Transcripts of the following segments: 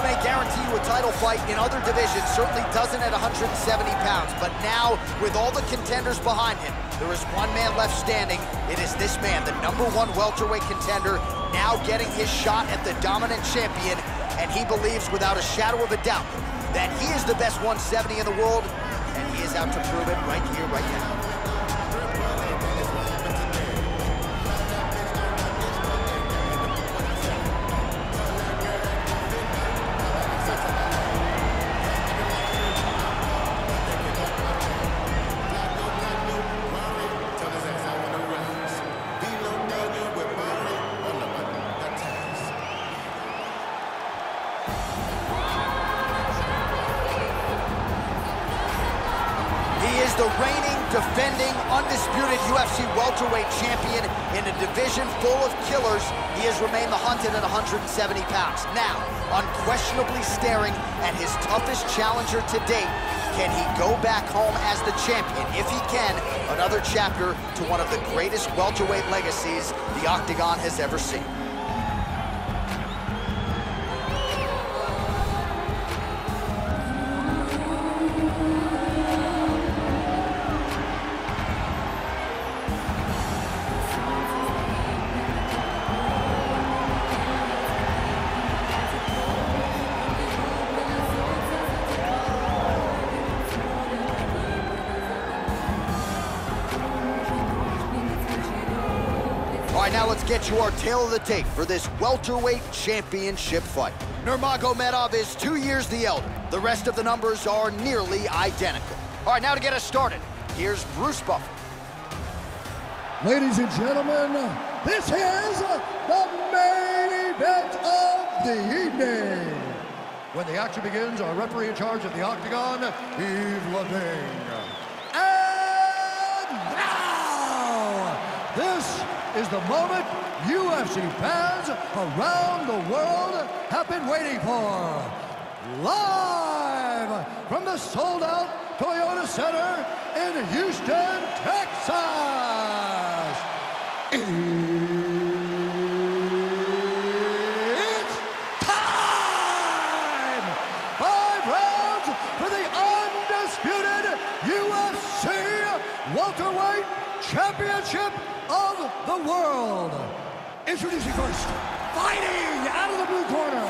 may guarantee you a title fight in other divisions, certainly doesn't at 170 pounds. But now, with all the contenders behind him, there is one man left standing. It is this man, the number one welterweight contender, now getting his shot at the dominant champion. And he believes without a shadow of a doubt that he is the best 170 in the world, and he is out to prove it right here, right now. Defending, undisputed UFC welterweight champion in a division full of killers. He has remained the hunted at 170 pounds. Now, unquestionably staring at his toughest challenger to date, can he go back home as the champion? If he can, another chapter to one of the greatest welterweight legacies the Octagon has ever seen. Now let's get you our tale of the tape for this welterweight championship fight. Nurmagomedov is two years the elder. The rest of the numbers are nearly identical. All right, now to get us started, here's Bruce Buffer. Ladies and gentlemen, this is the main event of the evening. When the action begins, our referee in charge of the Octagon, Yves Lavigne. And now, this is the moment UFC fans around the world have been waiting for. Live from the sold-out Toyota Center in Houston, Texas. Introducing first, fighting out of the blue corner.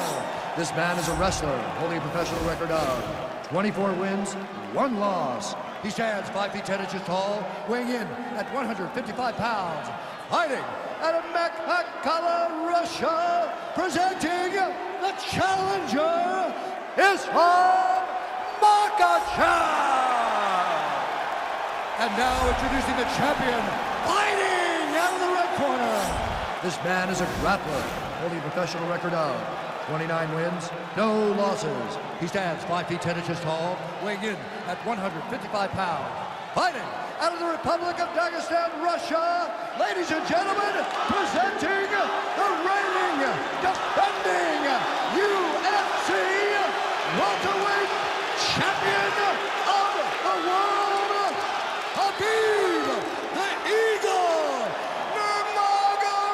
This man is a wrestler holding a professional record of 24 wins, one loss. He stands 5 feet 10 inches tall, weighing in at 155 pounds. Fighting out of Makhachkala, Russia, presenting the challenger, Islam Makhachev. And now introducing the champion, fighting out of the red corner. This man is a grappler, holding a professional record of 29 wins, no losses. He stands 5 feet 10 inches tall, weighing in at 155 pounds. Fighting out of the Republic of Dagestan, Russia, ladies and gentlemen, presenting the reigning, defending UFC welterweight champion of the world, Khabib the Eagle Nurmagomedov.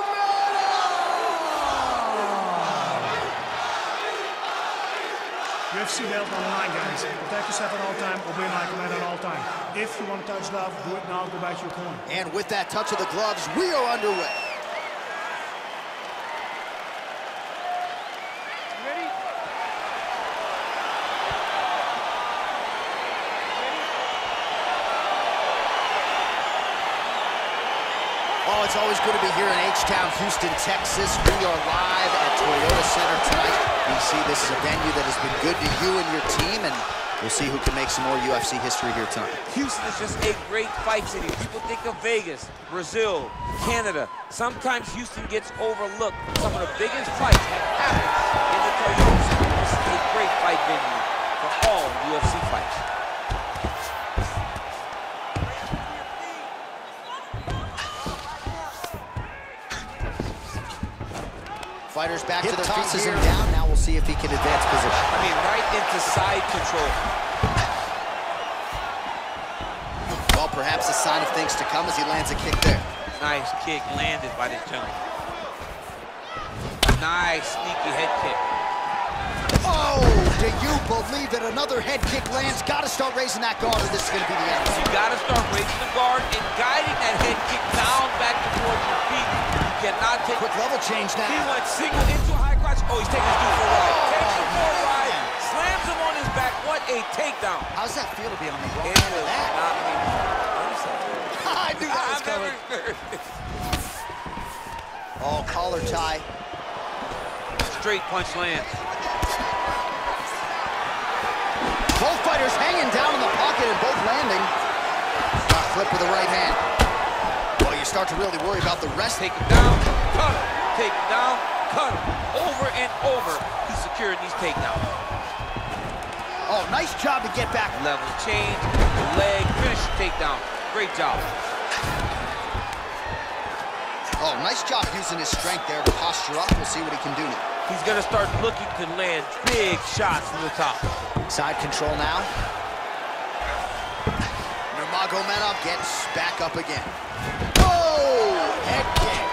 UFC belt on the line, guys. Protect yourself at all time, obey my command at all time. If you want to touch glove, do it now, go back to your corner. And with that touch of the gloves, we are underway. Oh, it's always good to be here in H-Town, Houston, Texas. We are live at Toyota Center tonight. You see, this is a venue that has been good to you and your team, and we'll see who can make some more UFC history here tonight. Houston is just a great fight city. People think of Vegas, Brazil, Canada. Sometimes Houston gets overlooked. Some of the biggest fights have happened in the Toyota Center. This is a great fight venue for all UFC fights. Fighters back Hip to their tosses feet him here. down. Now we'll see if he can advance position. I mean, right into side control. Well, perhaps a sign of things to come as he lands a kick there. Nice kick landed by this gentleman. Nice sneaky head kick. Oh, Do you believe that another head kick lands? Got to start raising that guard or this is going to be the end. You got to start raising the guard and guiding that head kick down back towards your feet. You cannot take... Quick level change now. He went single into a high crotch. Oh, he's taking his dude for a ride. Oh, Takes him for a ride. Slams him on his back. What a takedown. How's that feel to be on the wrong It end of that? not me. What is that? I knew that was coming. Oh, collar tie. Straight punch lands. Both fighters hanging down in the pocket and both landing. A flip with the right hand. Well, you start to really worry about the rest. Take him down, cut him. Take him down, cut him. Over and over, he's securing these takedowns. Oh, nice job to get back. Level change, leg, finish the takedown. Great job. Oh, nice job using his strength there to posture up. We'll see what he can do now. He's gonna start looking to land big shots from the top. Side control now. Nurmagomedov gets back up again. Oh, head kick.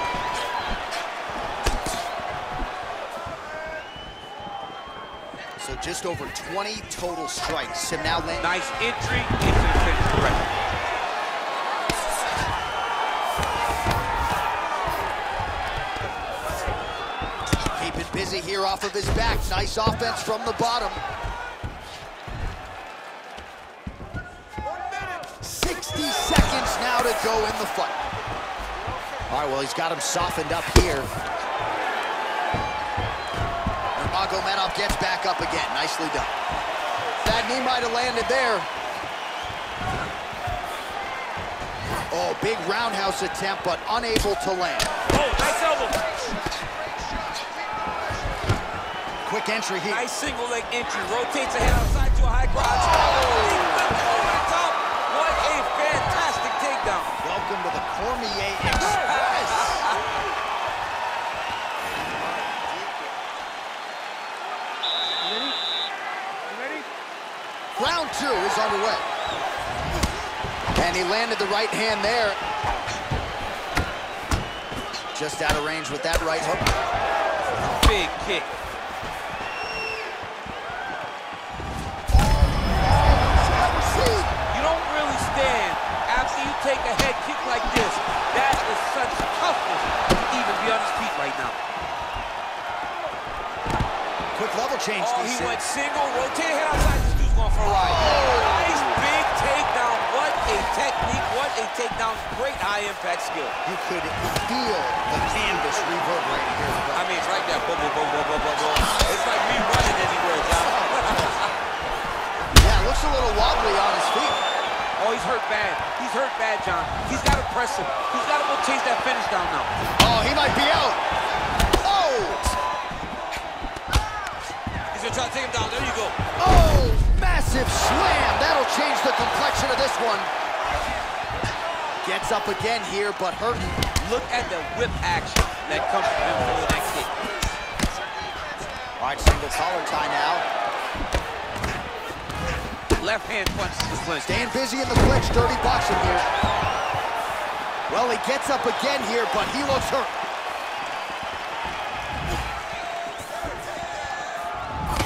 So just over 20 total strikes have now landed. Nice entry into the finish correct. Keep it busy here off of his back. Nice offense from the bottom. Go in the fight. All right, well, he's got him softened up here. Nurmagomedov gets back up again. Nicely done. That knee might have landed there. Oh, big roundhouse attempt, but unable to land. Oh, nice elbow. Quick entry here. Nice single leg entry. Rotates the head outside to a high crotch. Oh, he flips over the top. What a fantastic takedown. Welcome to the Cormier Express. Round two is underway. And he landed the right hand there. Just out of range with that right hook. Big kick. You don't really stand after you take a head kick like this. That is such toughness to even be on his feet right now. Quick level change, Oh, he went single, rotate head outside. This dude's going for a ride. Nice big takedown. What a technique. What a. Great high impact skill. You could feel the canvas reverberating here. I mean, it's right there. Boom, boom, boom, boom, boom, boom, boom. It's like me running anywhere, John. Yeah, looks a little wobbly on his feet. oh, he's hurt bad. He's hurt bad, John. He's got to press him. He's got to go chase that finish down now. Oh, he might be out. Oh! He's going to try to take him down. There you go. Oh, massive slam. That'll change the complexion of this one. Gets up again here, but hurting. Look at the whip action that comes from him throwing that kick. All right, single collar tie now. Left hand punches the clinch. Staying busy in the clinch, dirty boxing here. Well, he gets up again here, but he looks hurt.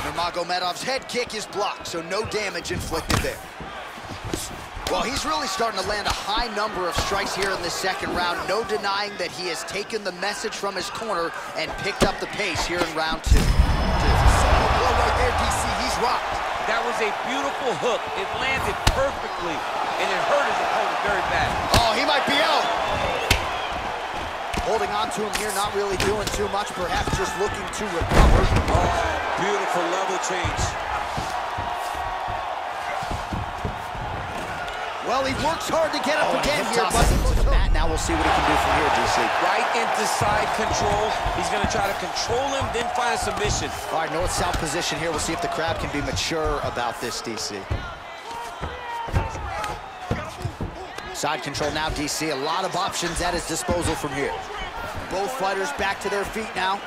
Nurmagomedov's head kick is blocked, so no damage inflicted there. Well, he's really starting to land a high number of strikes here in the second round. No denying that he has taken the message from his corner and picked up the pace here in round two. Solid blow right there, DC. He's rocked. That was a beautiful hook. It landed perfectly, and it hurt his opponent very bad. Oh, he might be out. Holding on to him here, not really doing too much, perhaps just looking to recover. Oh, beautiful level change. Well, he works hard to get up Oh, again here, but he into looks the hurt. mat. Now we'll see what he can do from here, DC. Right into side control. He's going to try to control him, then find a submission. All right, north-south position here. We'll see if the crowd can be mature about this, DC. Side control now, DC. A lot of options at his disposal from here. Both fighters back to their feet now.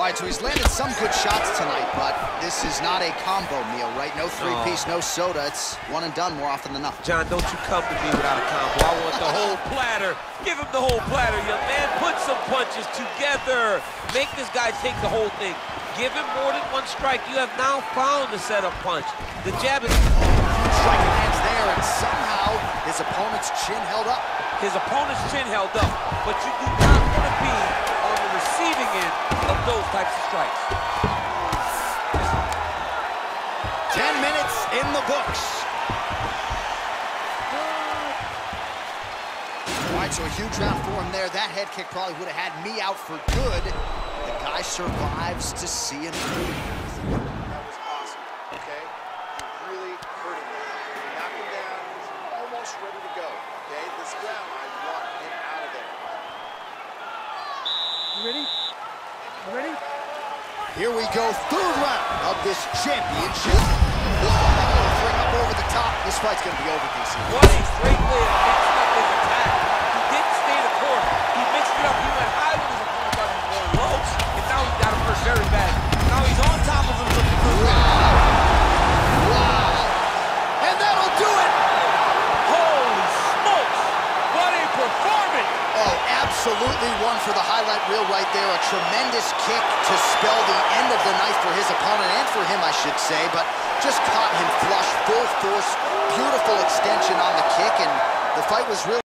All right, so he's landed some good shots tonight, but this is not a combo meal, right? No three-piece, no soda. It's one and done more often than not. John, don't you come to me without a combo. I want the whole platter. Give him the whole platter, young man. Put some punches together. Make this guy take the whole thing. Give him more than one strike. You have now found the setup punch. The jab is... Striking hands there, and somehow his opponent's chin held up. His opponent's chin held up, but you do not want to be on the receiving end of those types of strikes. Ten minutes in the books. All right, so a huge round for him there. That head kick probably would have had me out for good. The guy survives to see him through. That was awesome, okay? You really hurt him there. Him down, he's almost ready to go. Okay? This round, I want him out of there. You ready You ready? Here we go, third round of this championship. Bring up over the top. This fight's gonna be over, DC. What a great way of mixing up his attack. He didn't stay the course. He mixed it up. He went high when his opponent thought he was going low, and now he got him hurt very bad. Tremendous kick to spell the end of the night for his opponent and for him, I should say, but just caught him flush, full force, beautiful extension on the kick, and the fight was really